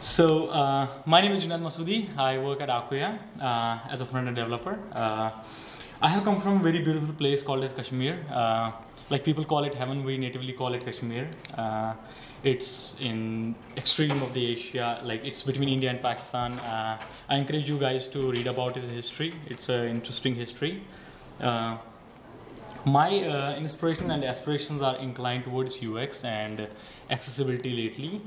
So, uh, my name is Junaid Masoodi. I work at Acquia uh, as a front-end developer. Uh, I have come from a very beautiful place called as Kashmir. Uh, like people call it heaven, we natively call it Kashmir. Uh, it's in extreme of the Asia, like it's between India and Pakistan. Uh, I encourage you guys to read about its history. It's an interesting history. my inspiration and aspirations are inclined towards UX and accessibility lately.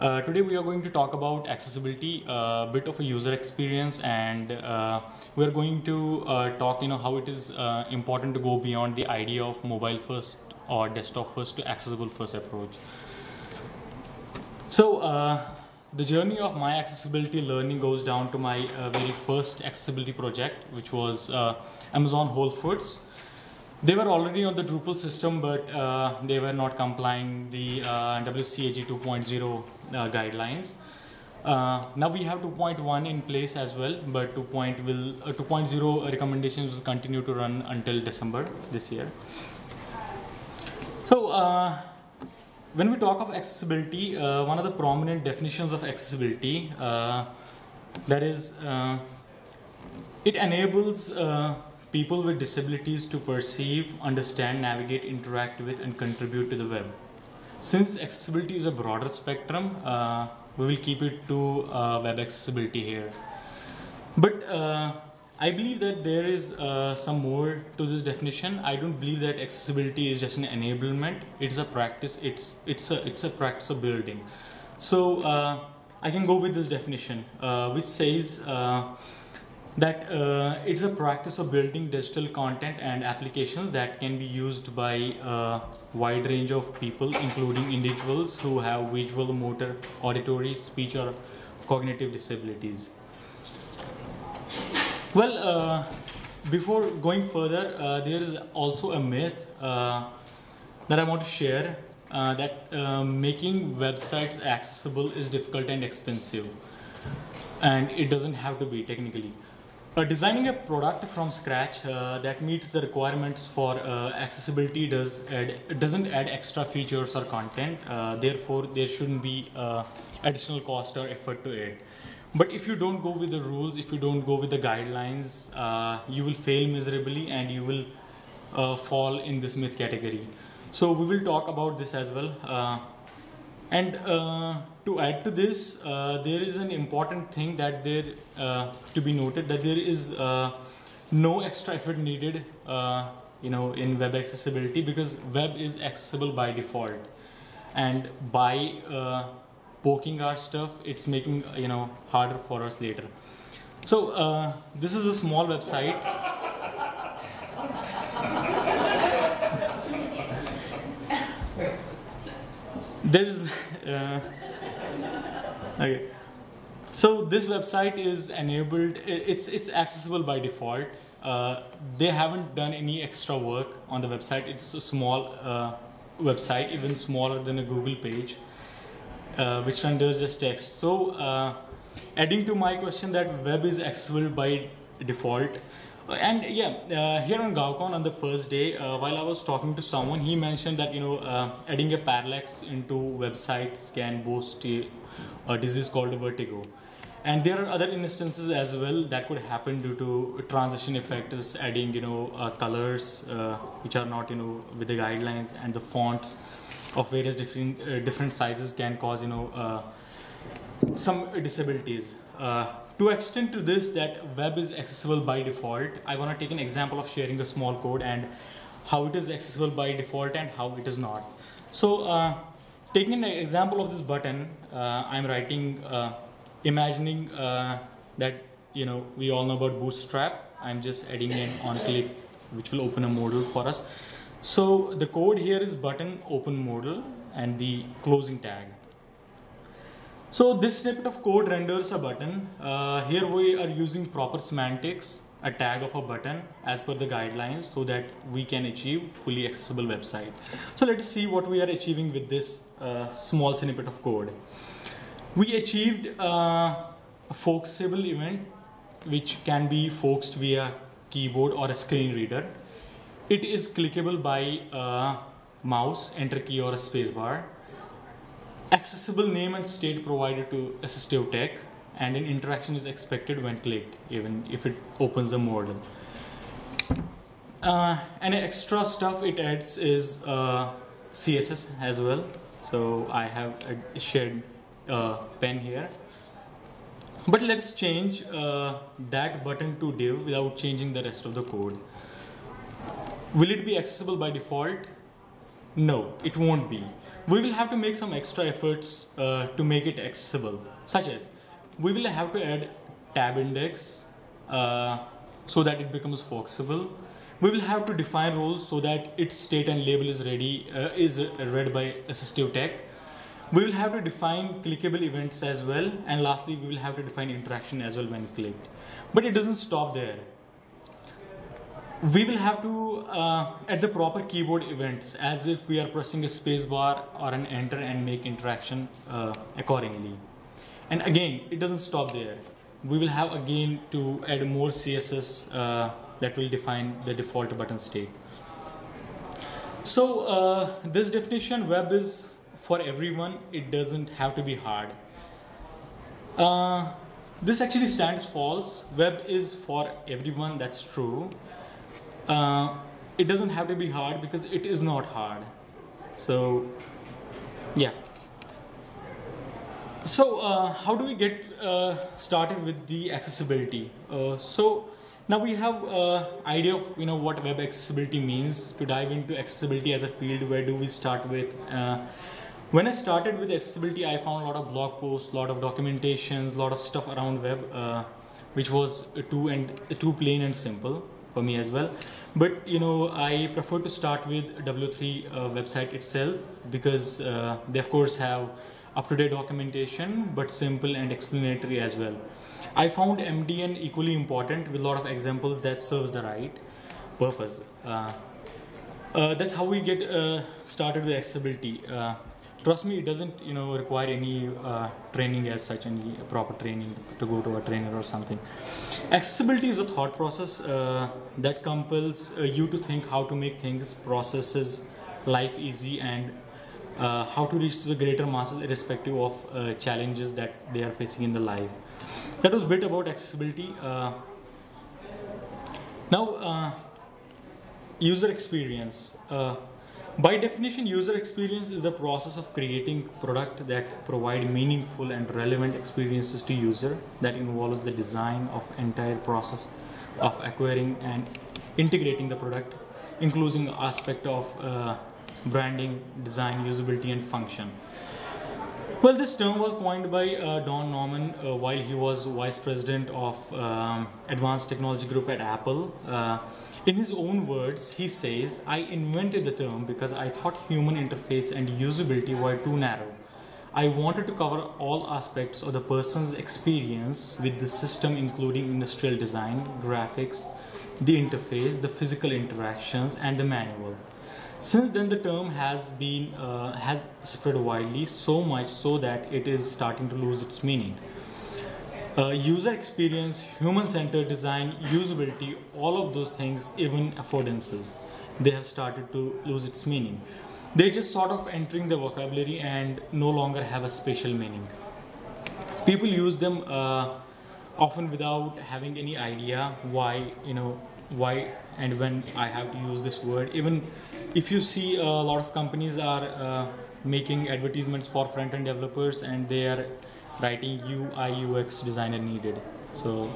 Uh, today we are going to talk about accessibility, a uh, bit of a user experience, and uh, we are going to uh, talk, you know, how it is uh, important to go beyond the idea of mobile first or desktop first to accessible first approach. So uh, the journey of my accessibility learning goes down to my very first accessibility project, which was Amazon Whole Foods. They were already on the Drupal system, but uh, they were not complying the uh, WCAG 2.0 uh, guidelines. Uh, now we have 2.1 in place as well, but 2. Will, uh, 2.0 recommendations will continue to run until December this year. So uh, when we talk of accessibility, one of the prominent definitions of accessibility that is it enables people with disabilities to perceive, understand, navigate, interact with, and contribute to the web. Since accessibility is a broader spectrum, uh, we will keep it to uh, web accessibility here. But uh, I believe that there is uh, some more to this definition. I don't believe that accessibility is just an enablement. It's a practice. It's it's a it's a practice of building. So uh, I can go with this definition, uh, which says that uh, it's a practice of building digital content and applications that can be used by a wide range of people including individuals who have visual motor auditory speech or cognitive disabilities. Well uh, before going further uh, there is also a myth uh, that i want to share uh, that uh, making websites accessible is difficult and expensive and it doesn't have to be technically uh, designing a product from scratch uh, that meets the requirements for uh, accessibility does add, doesn't add extra features or content. Uh, therefore, there shouldn't be uh, additional cost or effort to it. But if you don't go with the rules, if you don't go with the guidelines, uh, you will fail miserably and you will fall in this myth category. So we will talk about this as well. And to add to this, uh, there is an important thing that there uh, to be noted that there is uh, no extra effort needed, uh, you know, in web accessibility because web is accessible by default, and by uh, poking our stuff, it's making you know harder for us later. So this is a small website. there's uh, okay. So this website is enabled it's it's accessible by default. Uh, they haven't done any extra work on the website. It's a small uh, website even smaller than a google page uh, which renders just text. So uh, adding to my question that web is accessible by default. And yeah, uh, here on GovCon on the first day, uh, while I was talking to someone, he mentioned that you know adding a parallax into websites can boost a, a, disease called vertigo. And there are other instances as well that could happen due to transition effects, adding you know uh, colors uh, which are not you know with the guidelines, and the fonts of various different uh, different sizes can cause you know some disabilities to extend to this that web is accessible by default, I want to take an example of sharing the small code and how it is accessible by default and how it is not. So uh, taking an example of this button, uh, I'm writing, uh, imagining uh, that you know we all know about Bootstrap. I'm just adding an on click which will open a modal for us. So the code here is button open modal and the closing tag. So this snippet of code renders a button. Uh, here we are using proper semantics, a tag of a button as per the guidelines so that we can achieve fully accessible website. So let's see what we are achieving with this small snippet of code. We achieved uh, a focusable event which can be focused via keyboard or a screen reader. It is clickable by a mouse, enter key or a spacebar accessible name and state provided to assistive tech, and an interaction is expected when clicked, even if it opens a modal. Uh, and extra stuff it adds is uh, CSS as well. So I have a shared uh, pen here. But let's change uh, that button to div without changing the rest of the code. Will it be accessible by default? No, it won't be. We will have to make some extra efforts uh, to make it accessible, such as we will have to add tab index uh, so that it becomes focusable we will have to define roles so that its state and label is ready uh, is read by assistive tech. We will have to define clickable events as well and lastly we will have to define interaction as well when clicked. But it doesn't stop there. We will have to uh, add the proper keyboard events as if we are pressing a space bar or an enter and make interaction uh, accordingly. And again it doesn't stop there. We will have again to add more css that will define the default button state. So uh, this definition web is for everyone. It doesn't have to be hard. Uh, this actually stands false. Web is for everyone. That's true. Uh, it doesn't have to be hard because it is not hard. So yeah. So uh, how do we get uh, started with the accessibility? Uh, so now we have uh, idea of you know what web accessibility means. To dive into accessibility as a field, where do we start with? Uh, when I started with accessibility, I found a lot of blog posts, a lot of documentations, a lot of stuff around web, uh, which was too and too plain and simple for me as well. But you know, I prefer to start with W3 uh, website itself because uh, they of course have up-to-date documentation, but simple and explanatory as well. I found MDN equally important with a lot of examples that serves the right purpose. Uh, uh, that's how we get uh, started with accessibility. Uh, trust me, it doesn't you know require any uh, training as such, any proper training to go to a trainer or something. Accessibility is a thought process uh, that compels you to think how to make things, processes, life easy and how to reach to the greater masses irrespective of challenges that they are facing in the life that was bit about accessibility. Uh, now, uh, user experience. Uh, by definition, user experience is the process of creating product that provide meaningful and relevant experiences to user that involves the design of entire process of acquiring and integrating the product, including aspect of uh, branding, design, usability, and function. Well, this term was coined by uh, Don Norman uh, while he was vice president of um, Advanced Technology Group at Apple. Uh, in his own words, he says, I invented the term because I thought human interface and usability were too narrow. I wanted to cover all aspects of the person's experience with the system, including industrial design, graphics, the interface, the physical interactions, and the manual. Since then, the term has been uh, has spread widely so much so that it is starting to lose its meaning. Uh, user experience, human-centered design, usability, all of those things, even affordances, they have started to lose its meaning. They're just sort of entering the vocabulary and no longer have a special meaning. People use them uh, often without having any idea why you know why and when I have to use this word. Even if you see a lot of companies are uh, making advertisements for front-end developers and they are writing UI UX designer needed. So,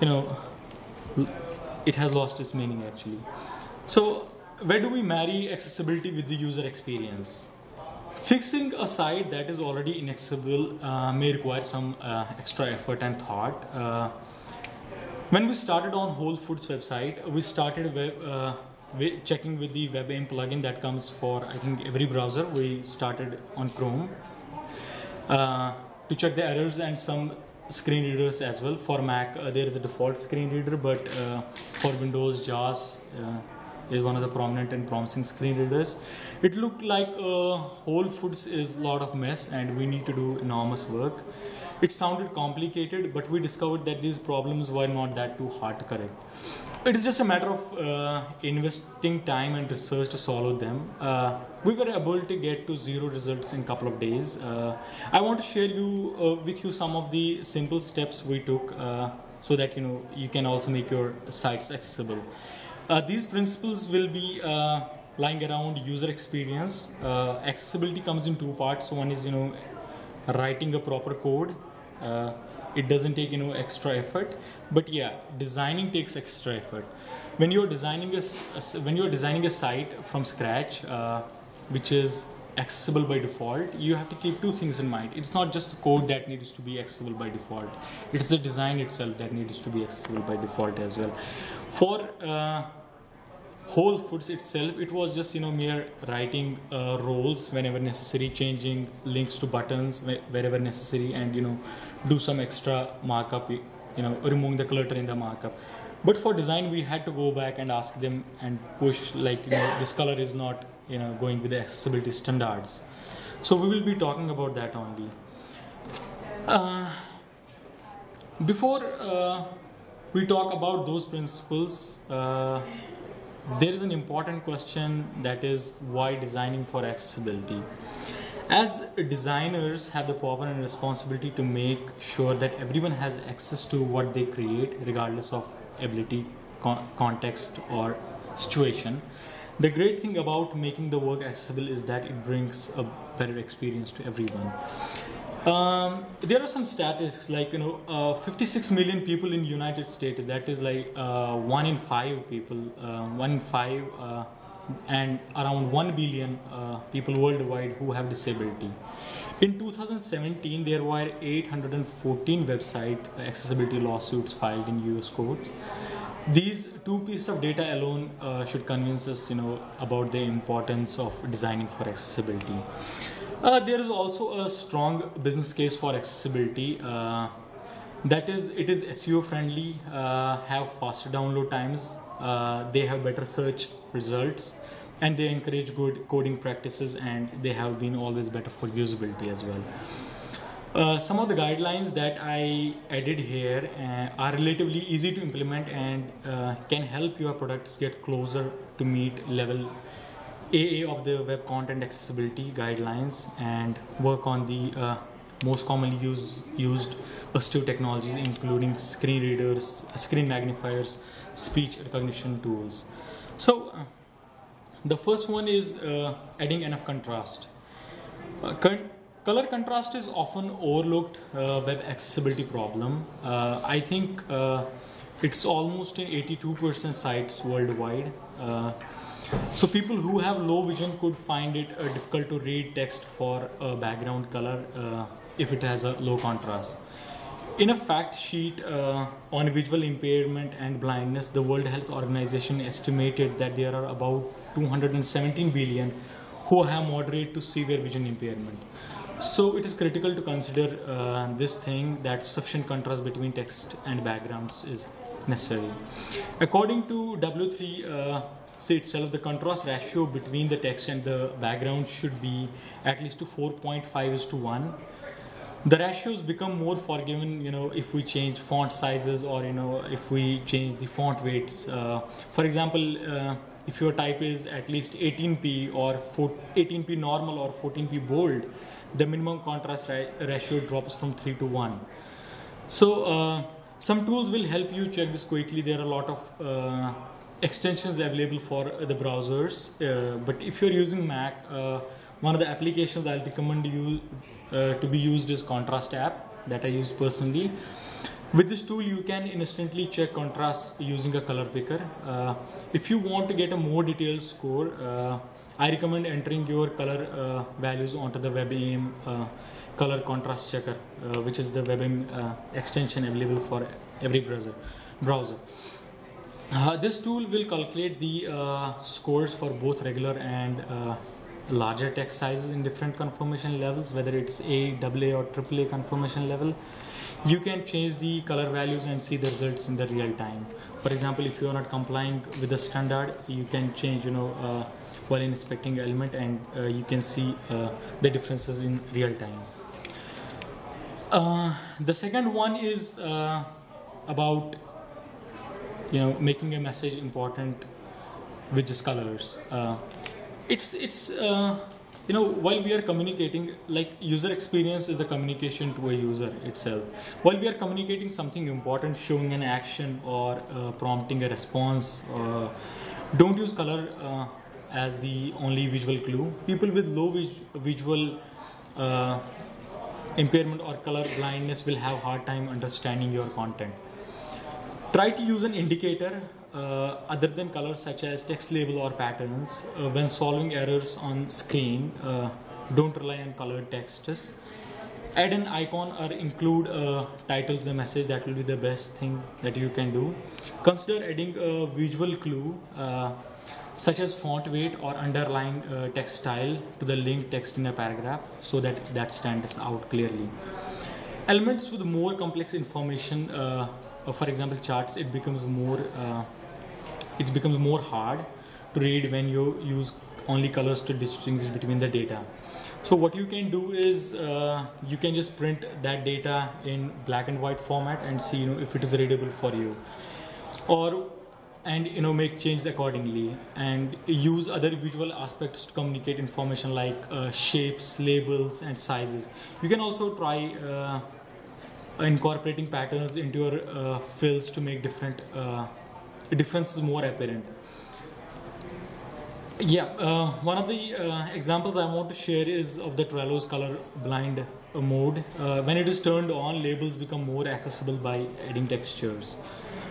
you know, it has lost its meaning actually. So, where do we marry accessibility with the user experience? Fixing a site that is already inaccessible uh, may require some uh, extra effort and thought. Uh, when we started on Whole Foods website, we started uh, checking with the WebAIM plugin that comes for I think every browser. We started on Chrome uh, to check the errors and some screen readers as well. For Mac, uh, there is a default screen reader, but uh, for Windows, JAWS uh, is one of the prominent and promising screen readers. It looked like uh, Whole Foods is a lot of mess, and we need to do enormous work. It sounded complicated, but we discovered that these problems were not that too hard to correct. It is just a matter of uh, investing time and research to follow them. Uh, we were able to get to zero results in a couple of days. Uh, I want to share you uh, with you some of the simple steps we took uh, so that you know you can also make your sites accessible. Uh, these principles will be lying around user experience. accessibility comes in two parts. One is you know writing a proper code it doesn't take you know extra effort. But yeah designing takes extra effort. When you're designing a, when you're designing a site from scratch uh, which is accessible by default you have to keep two things in mind. It's not just the code that needs to be accessible by default. It's the design itself that needs to be accessible by default as well. For uh, Whole Foods itself, it was just you know mere writing uh, roles whenever necessary, changing links to buttons wherever necessary, and you know do some extra markup, you know removing the clutter in the markup. But for design, we had to go back and ask them and push like you know this color is not you know going with the accessibility standards. So we will be talking about that only. Uh, before uh, we talk about those principles. Uh, there is an important question that is why designing for accessibility as designers have the power and responsibility to make sure that everyone has access to what they create regardless of ability con- context or situation the great thing about making the work accessible is that it brings a better experience to everyone um, there are some statistics like you know, uh, 56 million people in United States. That is like uh, one in five people, uh, one in five, uh, and around one billion uh, people worldwide who have disability. In 2017, there were 814 website accessibility lawsuits filed in U.S. courts. These two pieces of data alone uh, should convince us, you know, about the importance of designing for accessibility. Uh, there is also a strong business case for accessibility. Uh, that is, it is SEO friendly, uh, have faster download times, uh, they have better search results, and they encourage good coding practices, and they have been always better for usability as well. Uh, some of the guidelines that I added here uh, are relatively easy to implement and can help your products get closer to meet level AA of the web content accessibility guidelines and work on the uh, most commonly use, used assistive technologies including screen readers, screen magnifiers, speech recognition tools. So uh, the first one is uh, adding enough contrast. Uh, color contrast is often overlooked uh, web accessibility problem. Uh, I think it's almost in 82% sites worldwide. So people who have low vision could find it uh, difficult to read text for a background color uh, if it has a low contrast. In a fact sheet uh, on visual impairment and blindness, the World Health Organization estimated that there are about 217 billion who have moderate to severe vision impairment. So it is critical to consider uh, this thing that sufficient contrast between text and backgrounds is necessary. According to W3, say itself the contrast ratio between the text and the background should be at least to 4.5 is to 1 the ratios become more forgiving you know if we change font sizes or you know if we change the font weights. Uh, for example uh, if your type is at least 18p or 18p normal or 14p bold the minimum contrast ra ratio drops from 3 to 1 so uh, some tools will help you check this quickly. There are a lot of uh, extensions available for the browsers. Uh, but if you're using Mac, uh, one of the applications I'll recommend you uh, to be used is Contrast app that I use personally. With this tool, you can instantly check contrast using a color picker. Uh, if you want to get a more detailed score, uh, I recommend entering your color uh, values onto the WebAIM color contrast checker, which is the WebAIM extension available for every browser. browser. Uh, this tool will calculate the uh, scores for both regular and uh, larger text sizes in different conformation levels, whether it's A, AA or AAA conformation level. You can change the color values and see the results in the real time. For example, if you are not complying with the standard, you can change, you know, uh, while inspecting element and uh, you can see uh, the differences in real time. the second one is about you know making a message important with just colors. It's it's uh, you know while we are communicating like user experience is the communication to a user itself. While we are communicating something important showing an action or uh, prompting a response uh, don't use color uh, as the only visual clue. People with low vis- visual uh, impairment or color blindness will have hard time understanding your content. Try to use an indicator uh, other than colors such as text label or patterns uh, when solving errors on screen uh, don't rely on colored texts. Add an icon or include a title to the message that will be the best thing that you can do. Consider adding a visual clue uh, such as font weight or underline uh, text style to the linked text in a paragraph so that that stands out clearly. Elements with more complex information uh, for example charts it becomes more it becomes more hard to read when you use only colors to distinguish between the data. So what you can do is uh, you can just print that data in black and white format and see you know if it is readable for you. Or and you know make changes accordingly. And use other visual aspects to communicate information like uh, shapes labels and sizes. You can also try uh, incorporating patterns into your uh, fills to make different uh, is more apparent. Yeah uh, one of the uh, examples i want to share is of the trello's color blind mode. Uh, when it is turned on labels become more accessible by adding textures.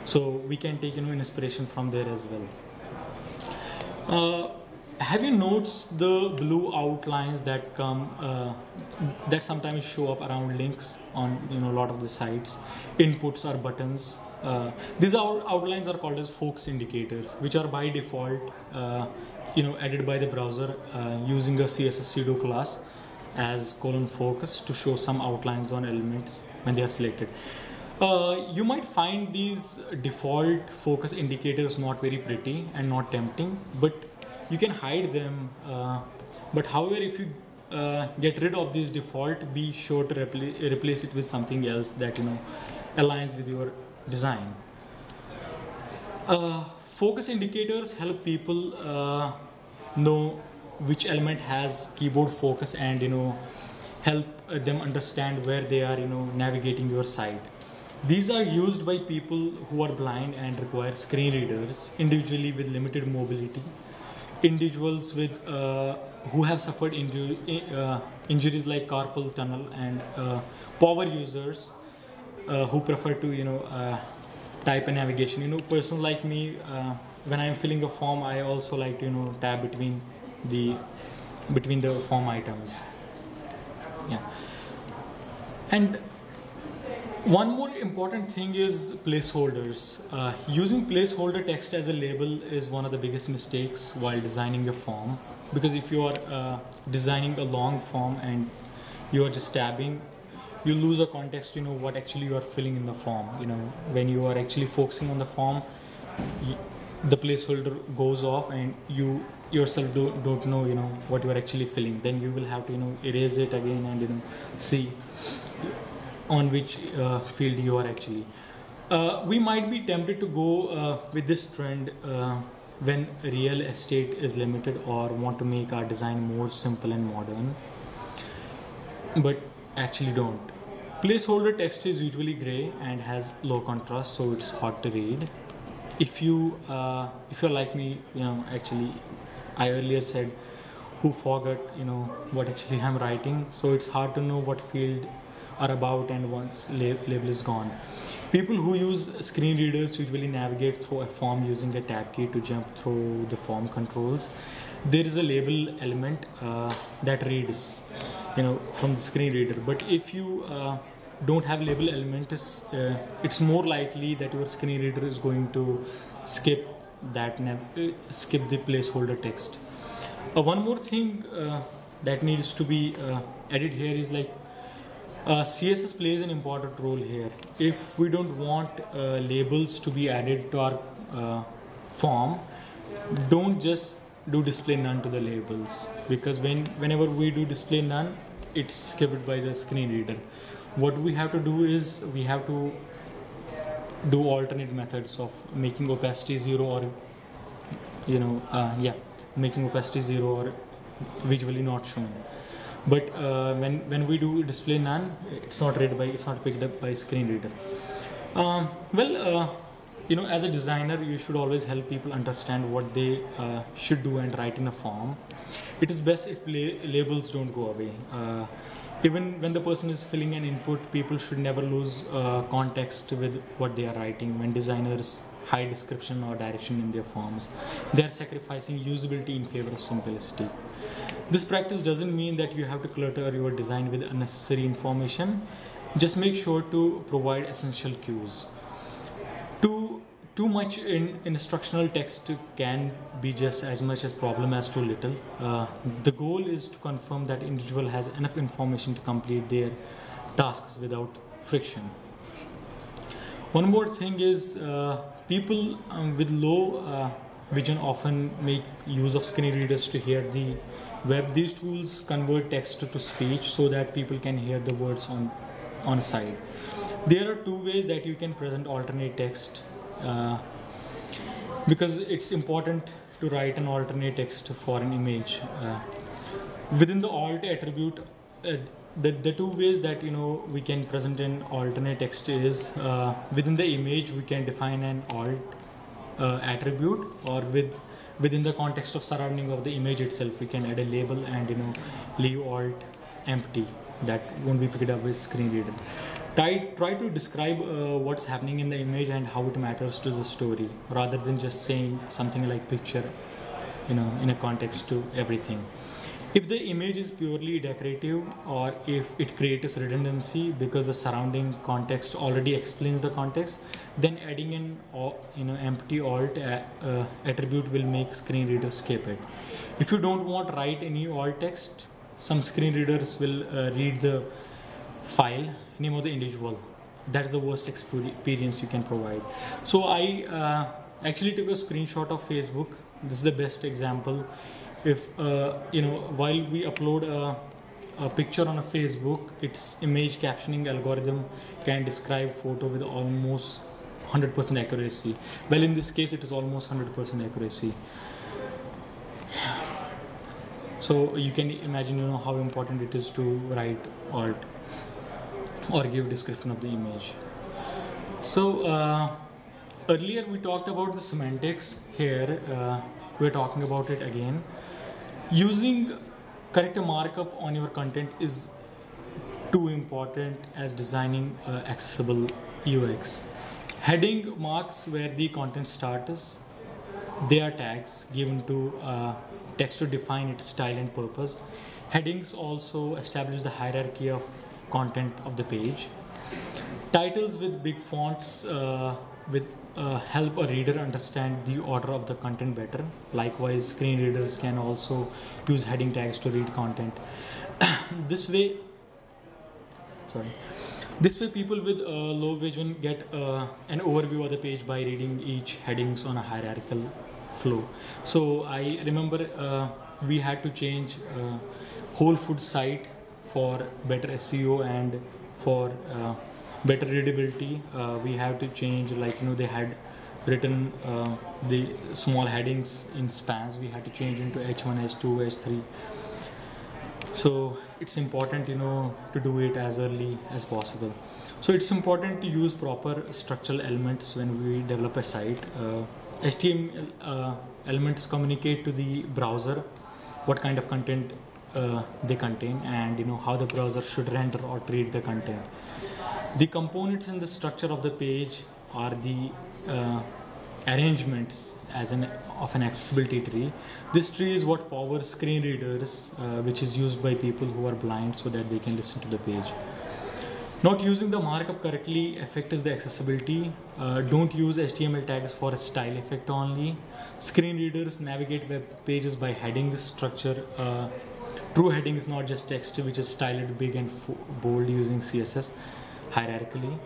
So we can take you know inspiration from there as well. Uh, have you noticed the blue outlines that come uh, that sometimes show up around links on you know a lot of the sites? Inputs or buttons uh, these out- outlines are called as focus indicators which are by default uh, you know added by the browser uh, using a css pseudo class as colon focus to show some outlines on elements when they are selected. Uh, you might find these default focus indicators not very pretty and not tempting, but you can hide them. Uh, but however, if you uh, get rid of this default, be sure to repla- replace it with something else that you know aligns with your design. Uh, focus indicators help people uh, know which element has keyboard focus and you know help them understand where they are you know navigating your site these are used by people who are blind and require screen readers, individually with limited mobility, individuals with uh, who have suffered inju- uh, injuries like carpal tunnel, and uh, power users who prefer to you know type and navigation. You know, person like me, when I am filling a form, I also like to you know tab between the between the form items. Yeah, and one more important thing is placeholders. Uh, using placeholder text as a label is one of the biggest mistakes while designing a form because if you are uh, designing a long form and you are just tabbing, you lose a context. You know what actually you are filling in the form. You know when you are actually focusing on the form, the placeholder goes off and you yourself don't, don't know you know what you are actually filling. Then you will have to you know erase it again and you know see on which uh, field you are actually. Uh, we might be tempted to go uh, with this trend when real estate is limited or want to make our design more simple and modern, but actually don't. Placeholder text is usually gray and has low contrast, so it's hard to read. If you uh, if you're like me, you know actually, I earlier said who forgot you know what actually I'm writing, so it's hard to know what field are about and once lab- label is gone. People who use screen readers usually navigate through a form using a tab key to jump through the form controls. There is a label element uh, that reads, you know, from the screen reader. But if you uh, don't have label element, it's, uh, it's more likely that your screen reader is going to skip that uh, skip the placeholder text. Uh, one more thing uh, that needs to be added here is like uh, CSS plays an important role here. If we don't want uh, labels to be added to our uh, form, don't just do display none to the labels because when whenever we do display none, it's skipped by the screen reader. What we have to do is we have to do alternate methods of making opacity zero or you know uh, yeah making opacity zero or visually not shown but uh, when when we do display none it's not read by it's not picked up by screen reader. Um, well uh, you know as a designer you should always help people understand what they uh, should do and write in a form. It is best if la- labels don't go away. Uh, even when the person is filling an input people should never lose uh, context with what they are writing. When designers hide description or direction in their forms they are sacrificing usability in favor of simplicity this practice doesn't mean that you have to clutter your design with unnecessary information. Just make sure to provide essential cues. Too too much in instructional text can be just as much as problem as too little. Uh, the goal is to confirm that individual has enough information to complete their tasks without friction. One more thing is uh, people um, with low uh, vision often make use of screen readers to hear the web these tools convert text to speech so that people can hear the words on on side. There are two ways that you can present alternate text uh, because it's important to write an alternate text for an image uh, within the alt attribute uh, the, the two ways that you know we can present an alternate text is uh, within the image we can define an alt uh, attribute or with within the context of surrounding of the image itself we can add a label and you know leave alt empty. That won't be picked up with screen reader. Try, try to describe uh, what's happening in the image and how it matters to the story rather than just saying something like picture you know in a context to everything if the image is purely decorative or if it creates redundancy because the surrounding context already explains the context then adding an you know empty alt uh, uh, attribute will make screen readers skip it if you don't want to write any alt text some screen readers will uh, read the file name of the individual that is the worst experience you can provide. So i uh, actually took a screenshot of facebook. This is the best example if uh, you know while we upload a, a, picture on a facebook its image captioning algorithm can describe photo with almost 100% accuracy. Well in this case it is almost 100% accuracy. So you can imagine you know how important it is to write alt or give description of the image. So uh, earlier we talked about the semantics. Here uh, we're talking about it again using correct markup on your content is too important as designing uh, accessible UX. Heading marks where the content starts. They are tags given to uh, text to define its style and purpose. Headings also establish the hierarchy of content of the page. Titles with big fonts uh, with uh, help a reader understand the order of the content better. Likewise, screen readers can also use heading tags to read content. this way, sorry, this way people with uh, low vision get uh, an overview of the page by reading each headings on a hierarchical flow. So I remember uh, we had to change uh, Whole Foods site for better SEO and for uh, better readability uh, we have to change like you know they had written uh, the small headings in spans we had to change into h1 h2 h3 so it's important you know to do it as early as possible. So it's important to use proper structural elements when we develop a site. Uh, html uh, elements communicate to the browser what kind of content uh, they contain and you know how the browser should render or treat the content the components in the structure of the page are the uh, arrangements as an of an accessibility tree. This tree is what powers screen readers, uh, which is used by people who are blind so that they can listen to the page. Not using the markup correctly affects the accessibility. Uh, don't use HTML tags for a style effect only. Screen readers navigate web pages by heading the structure. Uh, true heading is not just text which is styled big and bold using CSS hierarchically.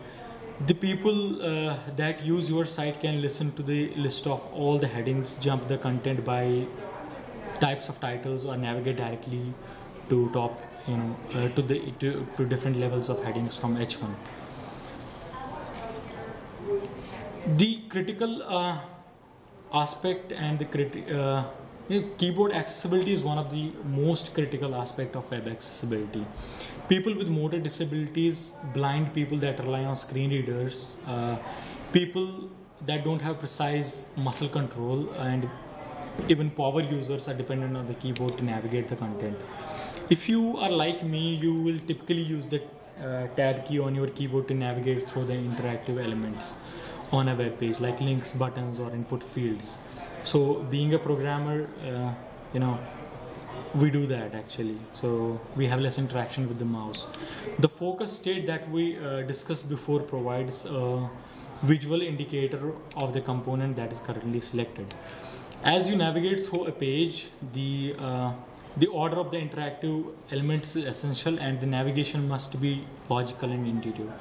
The people uh, that use your site can listen to the list of all the headings jump the content by types of titles or navigate directly to top you know uh, to the to, to different levels of headings from h1 the critical uh, aspect and the criti- uh, keyboard accessibility is one of the most critical aspect of web accessibility. People with motor disabilities, blind people that rely on screen readers, uh, people that don't have precise muscle control, and even power users are dependent on the keyboard to navigate the content. If you are like me, you will typically use the uh, tab key on your keyboard to navigate through the interactive elements on a web page, like links, buttons, or input fields. So, being a programmer, uh, you know, we do that actually. So, we have less interaction with the mouse. The focus state that we uh, discussed before provides a visual indicator of the component that is currently selected. As you navigate through a page, the uh, the order of the interactive elements is essential and the navigation must be logical and intuitive.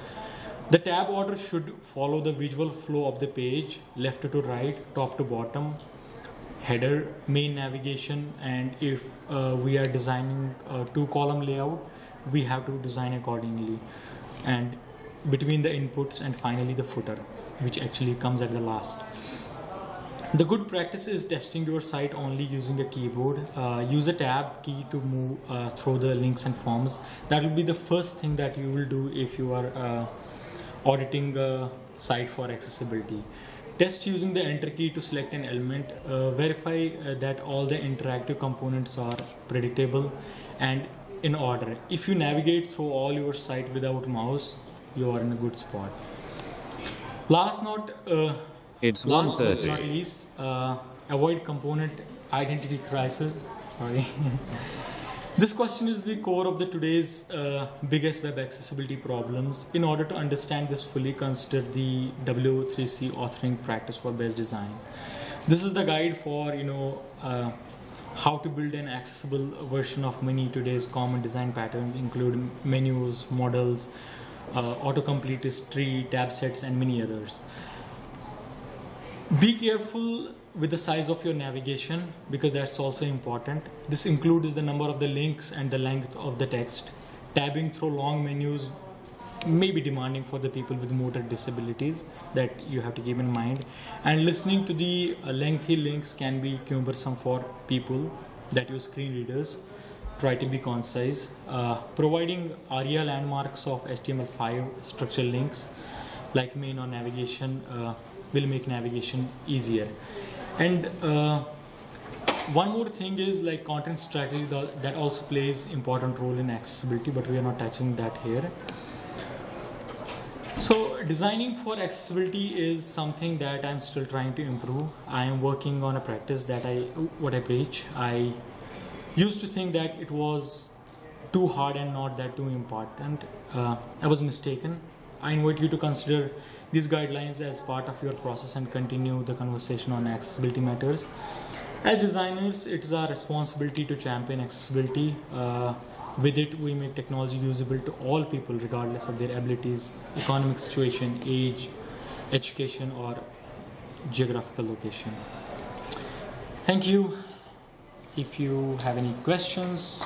The tab order should follow the visual flow of the page, left to right, top to bottom, header, main navigation, and if uh, we are designing a two column layout, we have to design accordingly. And between the inputs and finally the footer, which actually comes at the last. The good practice is testing your site only using a keyboard. Uh, use a tab key to move uh, through the links and forms. That will be the first thing that you will do if you are uh, auditing a site for accessibility. Test using the enter key to select an element. Uh, verify uh, that all the interactive components are predictable and in order. If you navigate through all your site without mouse, you are in a good spot. Last not uh, It's Last but not least, uh, avoid component identity crisis. Sorry. this question is the core of the today's uh, biggest web accessibility problems. In order to understand this fully, consider the W3C authoring practice for best designs. This is the guide for you know uh, how to build an accessible version of many today's common design patterns, including menus, modals, uh, autocomplete tree, tab sets, and many others. Be careful with the size of your navigation because that's also important. This includes the number of the links and the length of the text. Tabbing through long menus may be demanding for the people with motor disabilities that you have to keep in mind. And listening to the uh, lengthy links can be cumbersome for people that use screen readers. Try to be concise. Uh, providing ARIA landmarks of HTML5 structural links like main or navigation uh, will make navigation easier and uh, one more thing is like content strategy that also plays important role in accessibility but we are not touching that here so designing for accessibility is something that i'm still trying to improve i am working on a practice that i what i preach i used to think that it was too hard and not that too important. Uh, I was mistaken. I invite you to consider these guidelines as part of your process and continue the conversation on accessibility matters. As designers, it is our responsibility to champion accessibility. Uh, with it, we make technology usable to all people, regardless of their abilities, economic situation, age, education, or geographical location. Thank you. If you have any questions,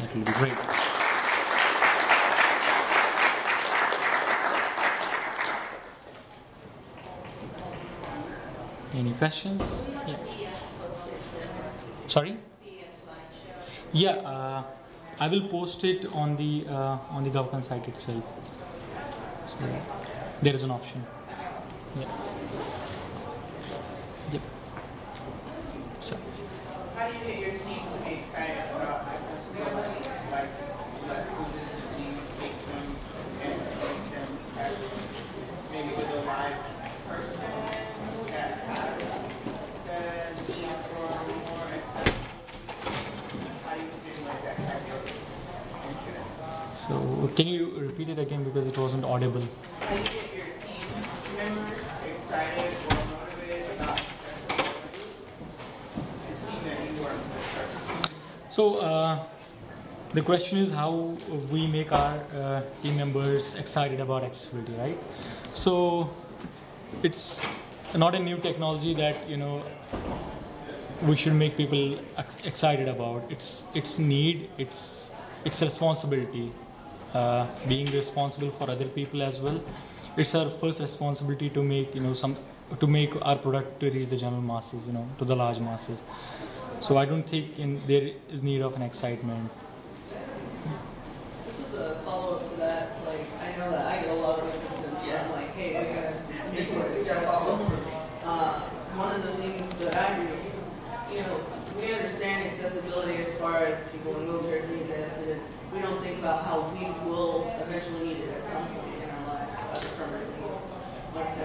that will be great. Any questions? Yeah. Sorry? Yeah, uh, I will post it on the uh, on the government site itself. So there is an option. Yeah. Yep. So. How do you get your team to be excited about accessibility? Like, let school districts need to take them and make them actually, maybe with a live person that has the need for more accessibility. How do you stimulate that type of interest? So can you repeat it again because it wasn't audible? So uh, the question is how we make our uh, team members excited about accessibility, right? So it's not a new technology that you know we should make people excited about. It's it's need. It's it's responsibility. Uh, being responsible for other people as well. it's our first responsibility to make you know some to make our product to reach the general masses, you know, to the large masses. So I don't think in, there is need of an excitement. This is a follow-up to that. Like, I know that I get a lot of resistance. Yeah. I'm like, hey, I gotta make a suggestion. Uh, one of the things that I do, you know, we understand accessibility as far as people in wheelchairs need this, and it's, we don't think about how we will eventually need it at some point in our lives, either permanently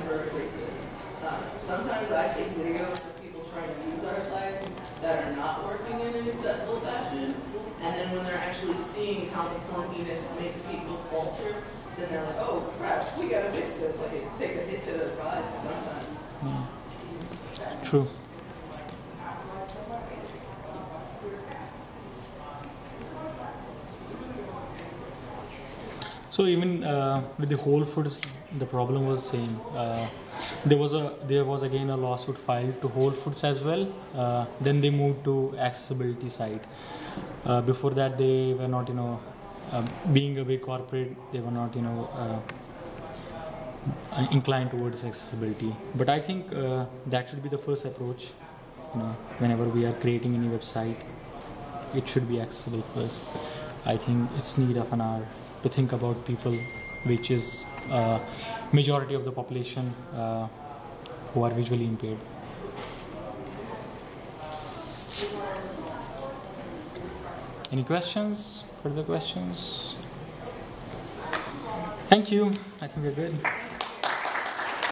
Uh, sometimes I take videos of people trying to use our sites that are not working in an accessible fashion, and then when they're actually seeing how the clunkiness makes people falter, then they're like, oh crap, we gotta fix this. Like it takes a hit to the vibe sometimes. True. So even uh, with the Whole Foods, the problem was same. Uh, there was a there was again a lawsuit filed to Whole Foods as well. Uh, then they moved to accessibility side. Uh, before that, they were not you know uh, being a big corporate. They were not you know uh, inclined towards accessibility. But I think uh, that should be the first approach. You know, whenever we are creating any website, it should be accessible first. I think it's need of an hour to think about people, which is majority of the population uh, who are visually impaired. Any questions? Further questions? Thank you. I think we're good.